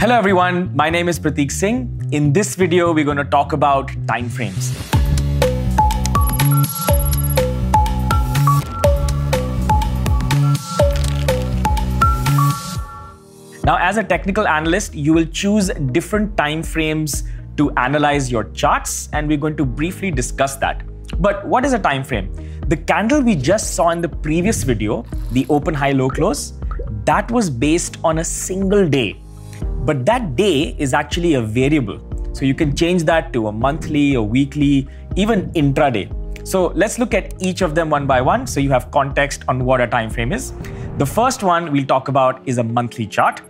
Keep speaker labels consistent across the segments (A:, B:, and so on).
A: Hello everyone, my name is Prateek Singh. In this video, we're going to talk about timeframes. Now, as a technical analyst, you will choose different timeframes to analyze your charts, and we're going to briefly discuss that. But what is a time frame? The candle we just saw in the previous video, the open high low close, that was based on a single day. But that day is actually a variable. So you can change that to a monthly, a weekly, even intraday. So let's look at each of them one by one so you have context on what a time frame is. The first one we'll talk about is a monthly chart.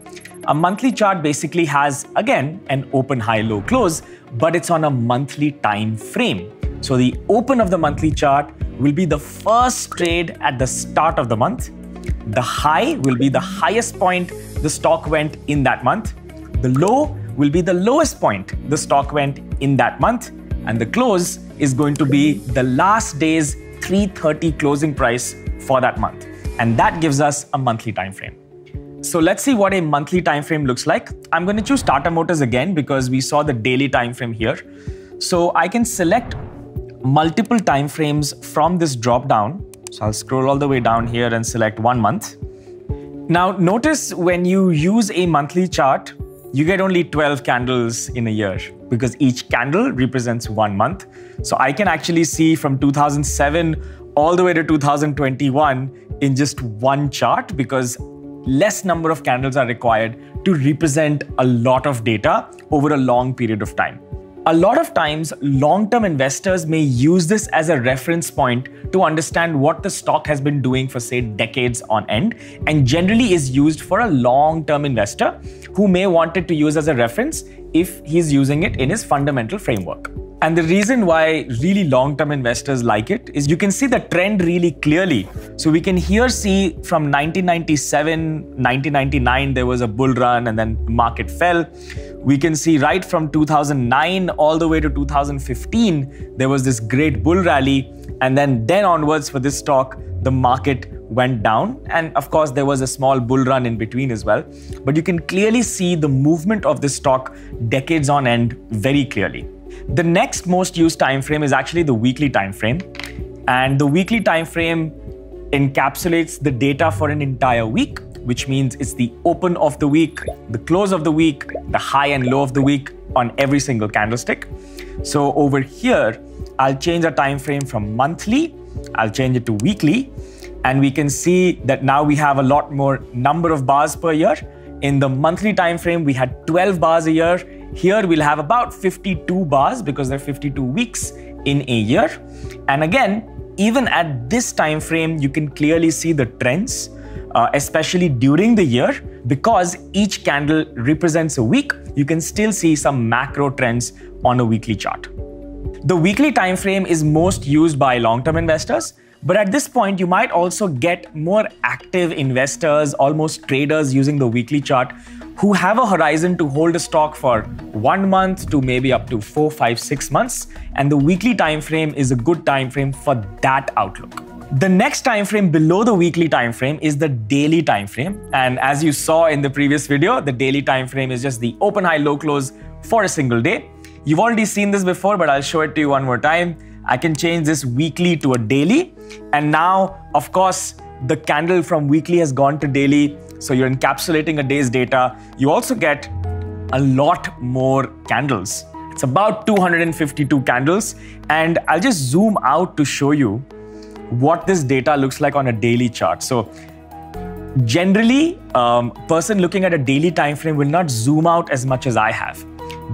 A: A monthly chart basically has, again, an open high low close, but it's on a monthly time frame. So the open of the monthly chart will be the first trade at the start of the month. The high will be the highest point the stock went in that month. The low will be the lowest point the stock went in that month. And the close is going to be the last day's 330 closing price for that month. And that gives us a monthly time frame. So let's see what a monthly time frame looks like. I'm going to choose Tata Motors again because we saw the daily time frame here. So I can select multiple time frames from this drop down. So I'll scroll all the way down here and select one month. Now notice when you use a monthly chart, you get only 12 candles in a year because each candle represents one month. So I can actually see from 2007 all the way to 2021 in just one chart because less number of candles are required to represent a lot of data over a long period of time. A lot of times, long-term investors may use this as a reference point to understand what the stock has been doing for say decades on end and generally is used for a long-term investor who may want it to use as a reference if he's using it in his fundamental framework. And the reason why really long-term investors like it is you can see the trend really clearly. So we can here see from 1997, 1999, there was a bull run and then market fell. We can see right from 2009 all the way to 2015, there was this great bull rally. And then then onwards for this stock, the market went down. And of course, there was a small bull run in between as well. But you can clearly see the movement of this stock decades on end very clearly. The next most used time frame is actually the weekly time frame. And the weekly time frame encapsulates the data for an entire week, which means it's the open of the week, the close of the week, the high and low of the week on every single candlestick. So over here, I'll change the time frame from monthly, I'll change it to weekly, and we can see that now we have a lot more number of bars per year. In the monthly time frame, we had 12 bars a year. Here we'll have about 52 bars because there are 52 weeks in a year. And again, even at this time frame, you can clearly see the trends, uh, especially during the year, because each candle represents a week, you can still see some macro trends on a weekly chart. The weekly time frame is most used by long-term investors, but at this point, you might also get more active investors, almost traders using the weekly chart who have a horizon to hold a stock for one month to maybe up to four, five, six months. And the weekly time frame is a good time frame for that outlook. The next time frame below the weekly time frame is the daily time frame. And as you saw in the previous video, the daily time frame is just the open high low close for a single day. You've already seen this before, but I'll show it to you one more time. I can change this weekly to a daily. And now, of course, the candle from weekly has gone to daily. So you're encapsulating a day's data. You also get a lot more candles. It's about 252 candles. And I'll just zoom out to show you what this data looks like on a daily chart. So generally, um, person looking at a daily time frame will not zoom out as much as I have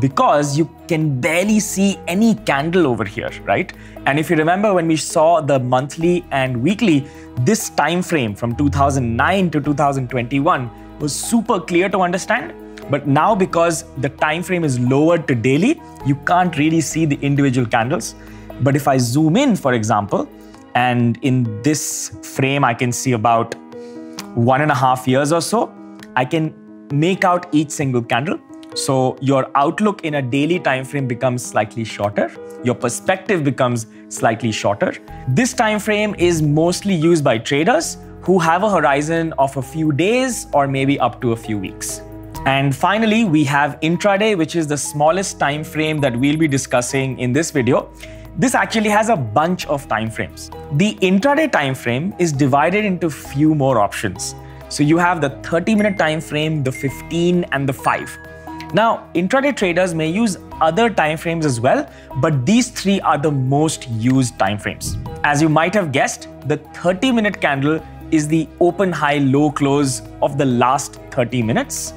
A: because you can barely see any candle over here, right? And if you remember when we saw the monthly and weekly, this time frame from 2009 to 2021 was super clear to understand. But now because the time frame is lowered to daily, you can't really see the individual candles. But if I zoom in, for example, and in this frame, I can see about one and a half years or so, I can make out each single candle. So your outlook in a daily time frame becomes slightly shorter. Your perspective becomes slightly shorter. This time frame is mostly used by traders who have a horizon of a few days or maybe up to a few weeks. And finally, we have intraday, which is the smallest time frame that we'll be discussing in this video. This actually has a bunch of time frames. The intraday time frame is divided into few more options. So you have the 30 minute time frame, the 15 and the 5. Now, intraday traders may use other time frames as well, but these three are the most used time frames. As you might have guessed, the 30 minute candle is the open high low close of the last 30 minutes.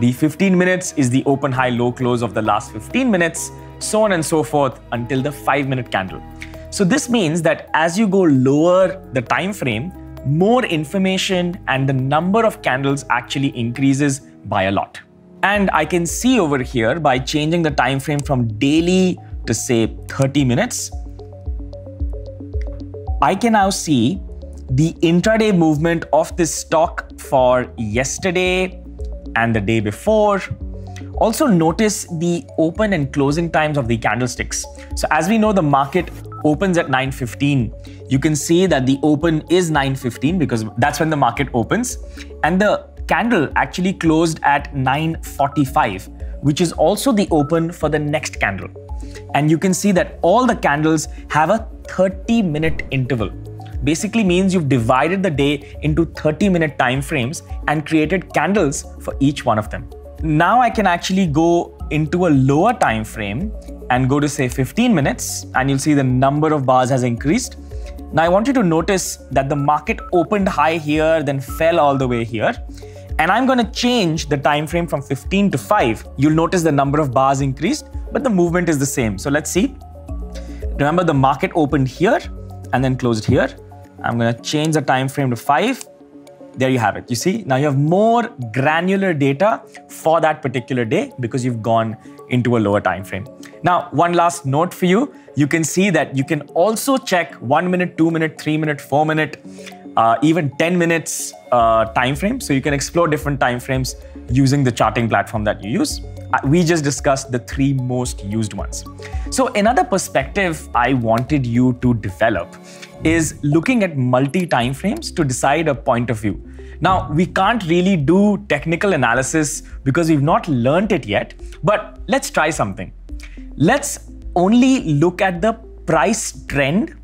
A: The 15 minutes is the open high low close of the last 15 minutes, so on and so forth until the 5 minute candle. So this means that as you go lower the time frame, more information and the number of candles actually increases by a lot. And I can see over here by changing the time frame from daily to say 30 minutes, I can now see the intraday movement of this stock for yesterday and the day before. Also notice the open and closing times of the candlesticks. So as we know, the market opens at 9.15. You can see that the open is 9.15 because that's when the market opens. And the candle actually closed at 9.45, which is also the open for the next candle. And you can see that all the candles have a 30 minute interval basically means you've divided the day into 30 minute time frames and created candles for each one of them. Now I can actually go into a lower time frame and go to say 15 minutes and you'll see the number of bars has increased. Now I want you to notice that the market opened high here then fell all the way here and I'm going to change the time frame from 15 to 5. You'll notice the number of bars increased but the movement is the same. So let's see. Remember the market opened here and then closed here. I'm going to change the time frame to 5. There you have it. You see, now you have more granular data for that particular day because you've gone into a lower time frame. Now, one last note for you. You can see that you can also check 1 minute, 2 minute, 3 minute, 4 minute, uh, even 10 minutes uh, time frame. So you can explore different time frames using the charting platform that you use. Uh, we just discussed the three most used ones. So another perspective I wanted you to develop is looking at multi time frames to decide a point of view. Now, we can't really do technical analysis because we've not learned it yet, but let's try something. Let's only look at the price trend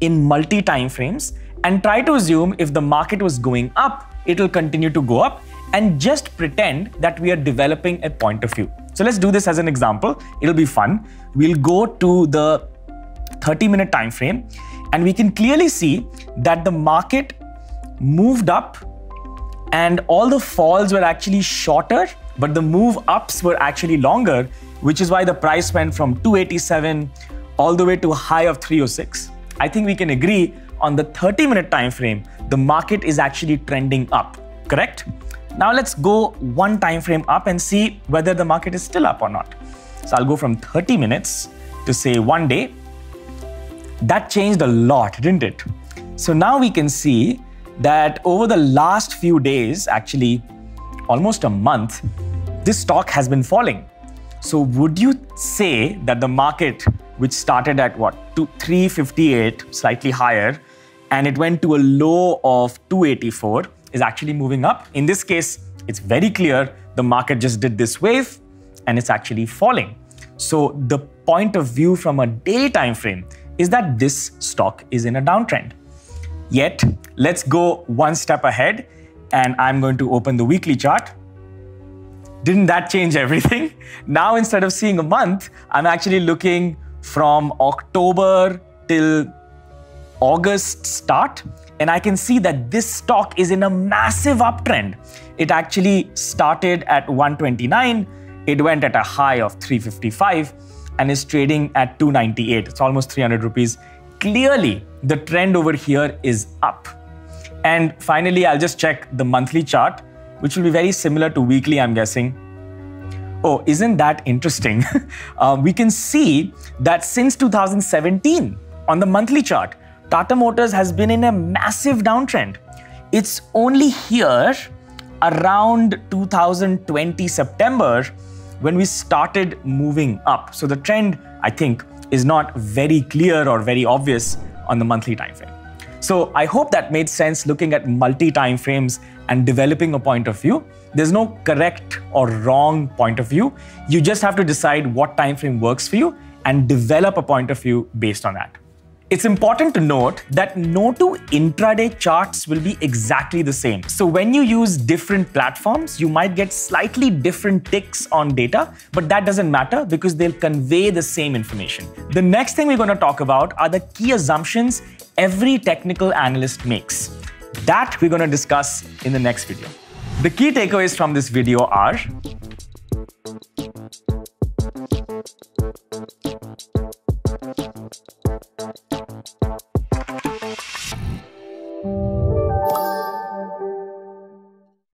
A: in multi time frames and try to assume if the market was going up, it'll continue to go up and just pretend that we are developing a point of view. So let's do this as an example. It'll be fun. We'll go to the 30 minute time frame and we can clearly see that the market moved up and all the falls were actually shorter, but the move ups were actually longer, which is why the price went from 287 all the way to a high of 306. I think we can agree on the 30 minute time frame, the market is actually trending up, correct? Now let's go one time frame up and see whether the market is still up or not. So I'll go from 30 minutes to say one day that changed a lot, didn't it? So now we can see that over the last few days, actually almost a month, this stock has been falling. So would you say that the market, which started at what, 358, slightly higher, and it went to a low of 284, is actually moving up? In this case, it's very clear the market just did this wave and it's actually falling. So the point of view from a daily time frame is that this stock is in a downtrend. Yet, let's go one step ahead and I'm going to open the weekly chart. Didn't that change everything? Now, instead of seeing a month, I'm actually looking from October till August start. And I can see that this stock is in a massive uptrend. It actually started at 129, it went at a high of 355 and is trading at 298. It's almost 300 rupees. Clearly, the trend over here is up. And finally, I'll just check the monthly chart, which will be very similar to weekly, I'm guessing. Oh, isn't that interesting? um, we can see that since 2017, on the monthly chart, Tata Motors has been in a massive downtrend. It's only here around 2020 September when we started moving up. So the trend, I think, is not very clear or very obvious on the monthly time frame. So I hope that made sense looking at multi time frames and developing a point of view. There's no correct or wrong point of view. You just have to decide what time frame works for you and develop a point of view based on that. It's important to note that no two intraday charts will be exactly the same. So when you use different platforms, you might get slightly different ticks on data, but that doesn't matter because they'll convey the same information. The next thing we're going to talk about are the key assumptions every technical analyst makes. That we're going to discuss in the next video. The key takeaways from this video are